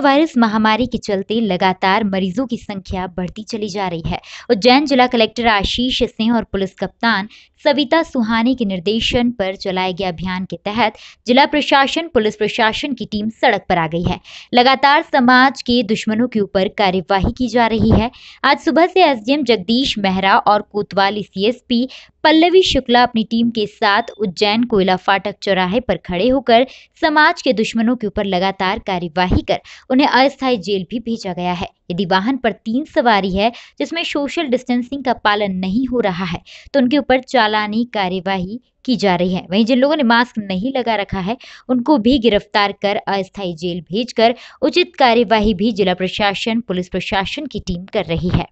Virus महामारी के चलते लगातार मरीजों की संख्या बढ़ती चली जा रही है। उज्जैन जिला कलेक्टर आशीष सिंह और पुलिस कप्तान सविता सुहानी के निर्देशन पर चलाए गए अभियान के तहत जिला प्रशासन, पुलिस प्रशासन की टीम सड़क पर आ गई है। लगातार समाज के दुश्मनों के ऊपर कार्यवाही की जा रही है। आज सुबह से एसडीएम जगदीश मेहरा और कोतवाली सीएसपी पल्लवी शुक्ला अपनी टीम के साथ उज्जैन कोयला फाटक चौराहे पर खड़े होकर समाज के दुश्मनों के ऊपर लगातार कार्यवाही कर उन्हें अस्थायी जेल भी भेजा गया है। यदि वाहन पर तीन सवारी है जिसमें सोशल डिस्टेंसिंग का पालन नहीं हो रहा है तो उनके ऊपर चालानी कार्यवाही की जा रही है। वहीं जिन लोगों ने मास्क नहीं लगा रखा है उनको भी गिरफ़्तार कर अस्थायी जेल भेजकर उचित कार्यवाही भी जिला प्रशासन पुलिस प्रशासन की टीम कर रही है।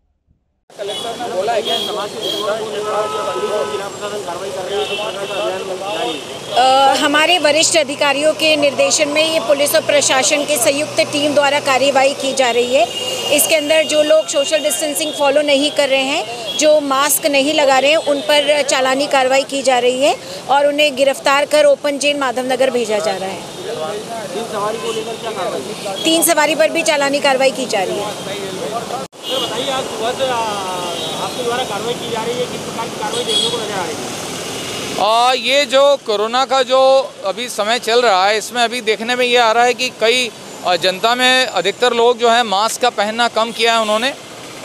कलेक्टर ने बोला है कि समाज तो हमारे वरिष्ठ अधिकारियों के निर्देशन में ये पुलिस और प्रशासन की संयुक्त टीम द्वारा कार्यवाही की जा रही है। इसके अंदर जो लोग सोशल डिस्टेंसिंग फॉलो नहीं कर रहे हैं जो मास्क नहीं लगा रहे हैं उन पर चालानी कार्रवाई की जा रही है और उन्हें गिरफ़्तार कर ओपन जेल माधवनगर भेजा जा रहा है। तीन सवारी पर भी चालानी है कार्रवाई की जा रही है किस प्रकार की कार्रवाई देखने को नज़र आ रही है। आ, ये जो कोरोना का जो अभी समय चल रहा है इसमें अभी देखने में ये आ रहा है कि कई आ, जनता में अधिकतर लोग जो है मास्क का पहनना कम किया है उन्होंने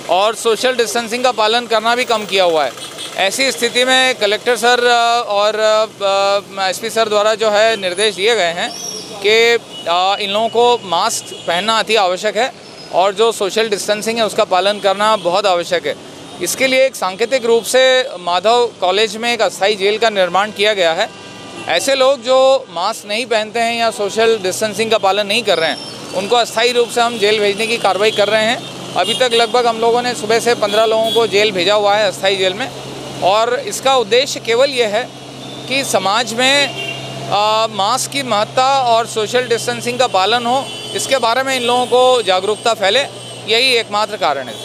और सोशल डिस्टेंसिंग का पालन करना भी कम किया हुआ है। ऐसी स्थिति में कलेक्टर सर और एसपी सर द्वारा जो है निर्देश दिए गए हैं कि इन लोगों को मास्क पहनना अति आवश्यक है और जो सोशल डिस्टेंसिंग है उसका पालन करना बहुत आवश्यक है। इसके लिए एक सांकेतिक रूप से माधव कॉलेज में एक अस्थायी जेल का निर्माण किया गया है। ऐसे लोग जो मास्क नहीं पहनते हैं या सोशल डिस्टेंसिंग का पालन नहीं कर रहे हैं, उनको अस्थायी रूप से हम जेल भेजने की कार्रवाई कर रहे हैं। अभी तक लगभग हम लोगों ने सुबह से पंद्रह लोगों को जेल भेजा हुआ है अस्थायी जेल में। और इसका उद्देश्य केवल ये है कि समाज में मास्क की महत्ता और सोशल डिस्टेंसिंग का पालन हो, इसके बारे में इन लोगों को जागरूकता फैले, यही एकमात्र कारण है।